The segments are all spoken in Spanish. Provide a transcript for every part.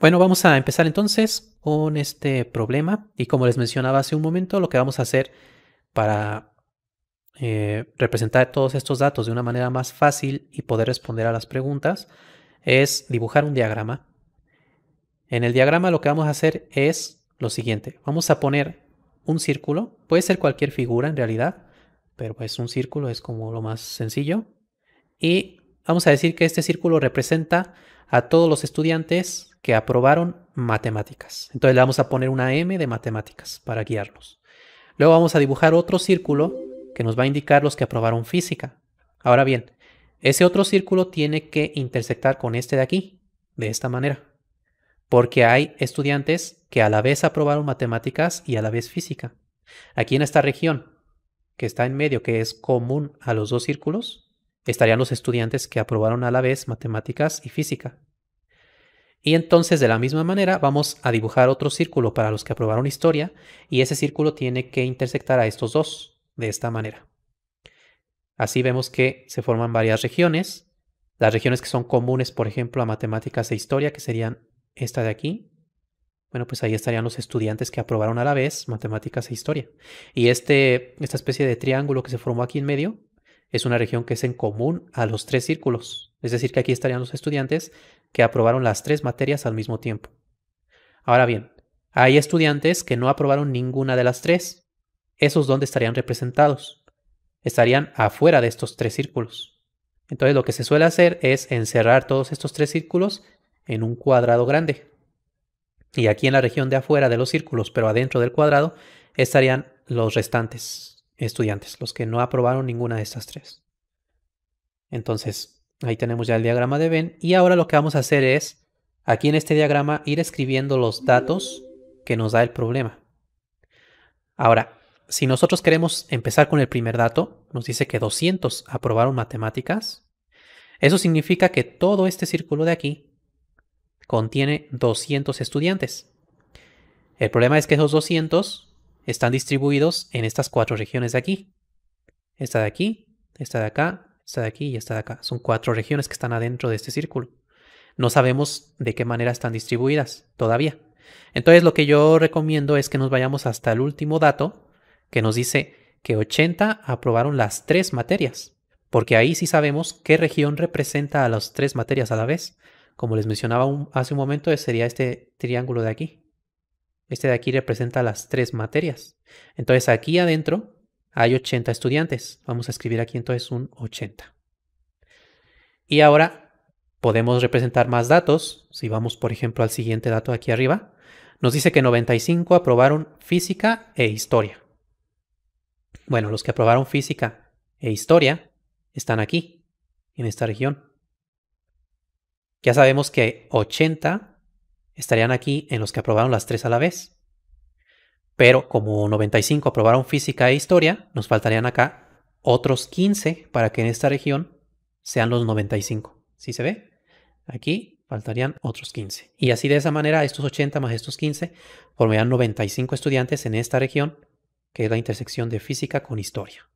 Bueno, vamos a empezar entonces con este problema y como les mencionaba hace un momento, lo que vamos a hacer para eh, representar todos estos datos de una manera más fácil y poder responder a las preguntas es dibujar un diagrama. En el diagrama lo que vamos a hacer es lo siguiente. Vamos a poner un círculo, puede ser cualquier figura en realidad, pero pues un círculo es como lo más sencillo. Y vamos a decir que este círculo representa a todos los estudiantes que aprobaron matemáticas. Entonces le vamos a poner una M de matemáticas para guiarlos. Luego vamos a dibujar otro círculo que nos va a indicar los que aprobaron física. Ahora bien, ese otro círculo tiene que intersectar con este de aquí, de esta manera. Porque hay estudiantes que a la vez aprobaron matemáticas y a la vez física. Aquí en esta región, que está en medio, que es común a los dos círculos, estarían los estudiantes que aprobaron a la vez matemáticas y física. Y entonces de la misma manera vamos a dibujar otro círculo para los que aprobaron historia y ese círculo tiene que intersectar a estos dos de esta manera. Así vemos que se forman varias regiones. Las regiones que son comunes, por ejemplo, a matemáticas e historia, que serían esta de aquí. Bueno, pues ahí estarían los estudiantes que aprobaron a la vez matemáticas e historia. Y este, esta especie de triángulo que se formó aquí en medio es una región que es en común a los tres círculos. Es decir, que aquí estarían los estudiantes que aprobaron las tres materias al mismo tiempo. Ahora bien, hay estudiantes que no aprobaron ninguna de las tres. ¿Esos dónde estarían representados? Estarían afuera de estos tres círculos. Entonces lo que se suele hacer es encerrar todos estos tres círculos en un cuadrado grande. Y aquí en la región de afuera de los círculos, pero adentro del cuadrado, estarían los restantes estudiantes, los que no aprobaron ninguna de estas tres. Entonces, Ahí tenemos ya el diagrama de Venn. Y ahora lo que vamos a hacer es, aquí en este diagrama, ir escribiendo los datos que nos da el problema. Ahora, si nosotros queremos empezar con el primer dato, nos dice que 200 aprobaron matemáticas. Eso significa que todo este círculo de aquí contiene 200 estudiantes. El problema es que esos 200 están distribuidos en estas cuatro regiones de aquí. Esta de aquí, esta de acá, esta de aquí y esta de acá. Son cuatro regiones que están adentro de este círculo. No sabemos de qué manera están distribuidas todavía. Entonces lo que yo recomiendo es que nos vayamos hasta el último dato que nos dice que 80 aprobaron las tres materias, porque ahí sí sabemos qué región representa a las tres materias a la vez. Como les mencionaba hace un momento, sería este triángulo de aquí. Este de aquí representa las tres materias. Entonces aquí adentro hay 80 estudiantes. Vamos a escribir aquí entonces un 80. Y ahora podemos representar más datos. Si vamos, por ejemplo, al siguiente dato aquí arriba, nos dice que 95 aprobaron física e historia. Bueno, los que aprobaron física e historia están aquí, en esta región. Ya sabemos que 80 estarían aquí en los que aprobaron las tres a la vez. Pero como 95 aprobaron física e historia, nos faltarían acá otros 15 para que en esta región sean los 95. ¿Sí se ve? Aquí faltarían otros 15. Y así de esa manera, estos 80 más estos 15 formarían 95 estudiantes en esta región, que es la intersección de física con historia.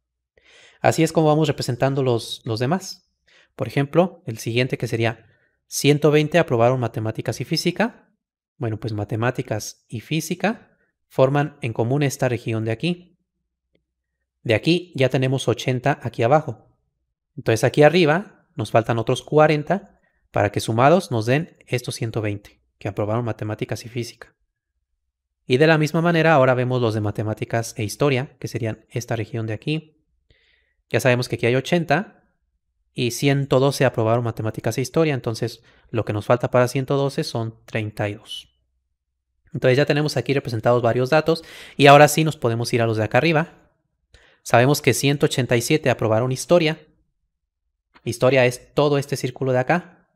Así es como vamos representando los, los demás. Por ejemplo, el siguiente que sería 120 aprobaron matemáticas y física. Bueno, pues matemáticas y física forman en común esta región de aquí. De aquí ya tenemos 80 aquí abajo. Entonces aquí arriba nos faltan otros 40 para que sumados nos den estos 120 que aprobaron matemáticas y física. Y de la misma manera ahora vemos los de matemáticas e historia, que serían esta región de aquí. Ya sabemos que aquí hay 80 y 112 aprobaron matemáticas e historia, entonces lo que nos falta para 112 son 32. Entonces ya tenemos aquí representados varios datos y ahora sí nos podemos ir a los de acá arriba. Sabemos que 187 aprobaron historia. Historia es todo este círculo de acá.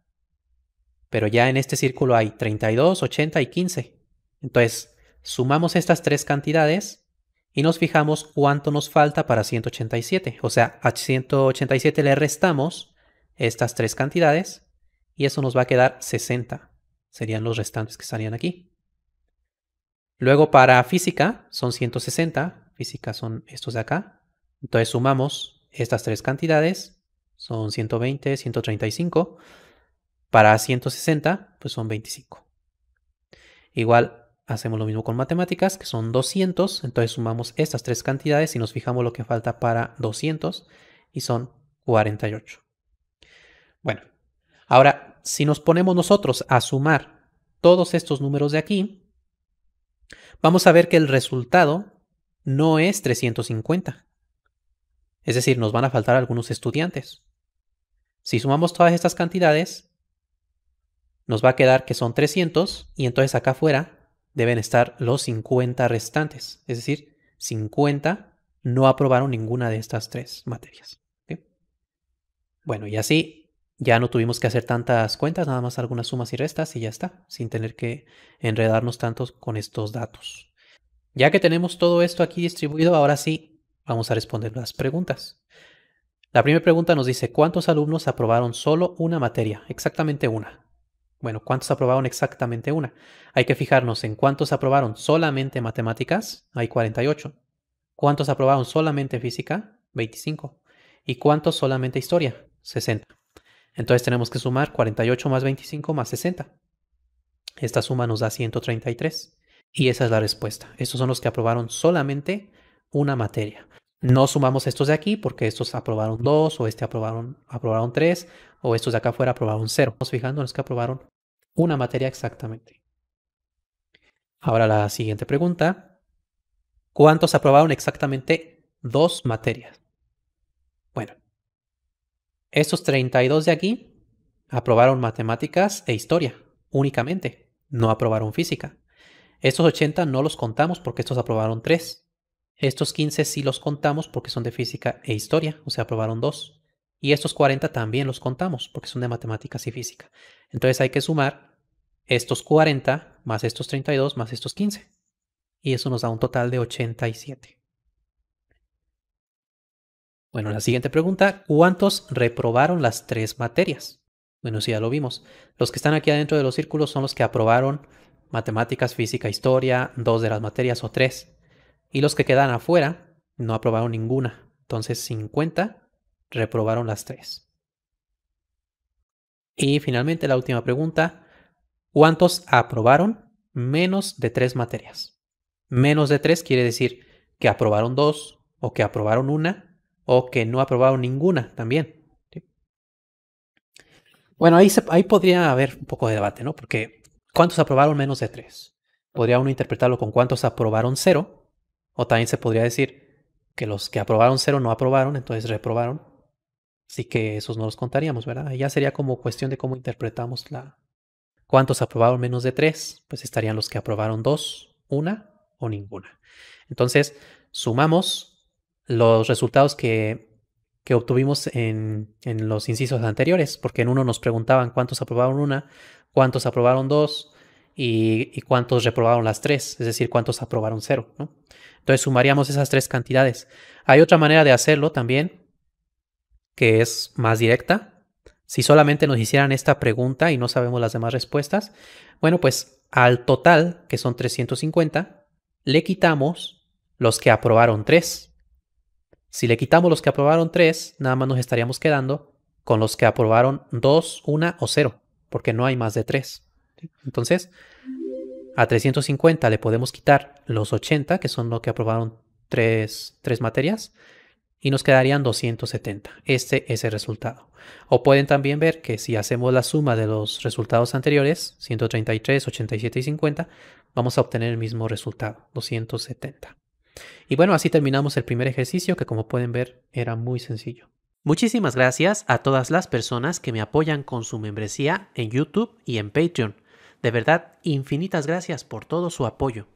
Pero ya en este círculo hay 32, 80 y 15. Entonces sumamos estas tres cantidades y nos fijamos cuánto nos falta para 187. O sea, a 187 le restamos estas tres cantidades y eso nos va a quedar 60. Serían los restantes que estarían aquí. Luego para física son 160, física son estos de acá. Entonces sumamos estas tres cantidades, son 120, 135. Para 160, pues son 25. Igual hacemos lo mismo con matemáticas, que son 200. Entonces sumamos estas tres cantidades y nos fijamos lo que falta para 200 y son 48. Bueno, ahora si nos ponemos nosotros a sumar todos estos números de aquí, vamos a ver que el resultado no es 350. Es decir, nos van a faltar algunos estudiantes. Si sumamos todas estas cantidades, nos va a quedar que son 300 y entonces acá afuera deben estar los 50 restantes. Es decir, 50 no aprobaron ninguna de estas tres materias. Bueno, y así ya no tuvimos que hacer tantas cuentas, nada más algunas sumas y restas y ya está, sin tener que enredarnos tantos con estos datos. Ya que tenemos todo esto aquí distribuido, ahora sí vamos a responder las preguntas. La primera pregunta nos dice, ¿cuántos alumnos aprobaron solo una materia? Exactamente una. Bueno, ¿cuántos aprobaron exactamente una? Hay que fijarnos en cuántos aprobaron solamente matemáticas, hay 48. ¿Cuántos aprobaron solamente física? 25. ¿Y cuántos solamente historia? 60. Entonces tenemos que sumar 48 más 25 más 60. Esta suma nos da 133. Y esa es la respuesta. Estos son los que aprobaron solamente una materia. No sumamos estos de aquí porque estos aprobaron 2 o este aprobaron, aprobaron 3 o estos de acá afuera aprobaron 0. Vamos fijándonos que aprobaron una materia exactamente. Ahora la siguiente pregunta. ¿Cuántos aprobaron exactamente dos materias? Bueno, estos 32 de aquí aprobaron matemáticas e historia únicamente. No aprobaron física. Estos 80 no los contamos porque estos aprobaron 3. Estos 15 sí los contamos porque son de física e historia, o sea, aprobaron dos. Y estos 40 también los contamos porque son de matemáticas y física. Entonces hay que sumar estos 40 más estos 32 más estos 15. Y eso nos da un total de 87. Bueno, la siguiente pregunta, ¿cuántos reprobaron las tres materias? Bueno, sí, ya lo vimos. Los que están aquí adentro de los círculos son los que aprobaron matemáticas, física, historia, dos de las materias o tres. Y los que quedan afuera no aprobaron ninguna. Entonces 50 reprobaron las tres. Y finalmente la última pregunta. ¿Cuántos aprobaron menos de tres materias? Menos de tres quiere decir que aprobaron dos o que aprobaron una o que no aprobaron ninguna también. Bueno, ahí, ahí podría haber un poco de debate, ¿no? Porque ¿cuántos aprobaron menos de tres? Podría uno interpretarlo con cuántos aprobaron cero o también se podría decir que los que aprobaron cero no aprobaron, entonces reprobaron. Así que esos no los contaríamos, ¿verdad? ya sería como cuestión de cómo interpretamos la... ¿Cuántos aprobaron menos de tres? Pues estarían los que aprobaron dos, una o ninguna. Entonces, sumamos los resultados que, que obtuvimos en, en los incisos anteriores, porque en uno nos preguntaban cuántos aprobaron una, cuántos aprobaron dos y, y cuántos reprobaron las tres, es decir, cuántos aprobaron cero, ¿no? Entonces sumaríamos esas tres cantidades. Hay otra manera de hacerlo también, que es más directa. Si solamente nos hicieran esta pregunta y no sabemos las demás respuestas, bueno, pues al total, que son 350, le quitamos los que aprobaron 3. Si le quitamos los que aprobaron 3, nada más nos estaríamos quedando con los que aprobaron 2, 1 o 0, porque no hay más de 3. Entonces, a 350 le podemos quitar los 80, que son lo que aprobaron tres, materias, y nos quedarían 270. Este es el resultado. O pueden también ver que si hacemos la suma de los resultados anteriores, 133, 87 y 50, vamos a obtener el mismo resultado, 270. Y bueno, así terminamos el primer ejercicio que como pueden ver era muy sencillo. Muchísimas gracias a todas las personas que me apoyan con su membresía en YouTube y en Patreon. De verdad, infinitas gracias por todo su apoyo.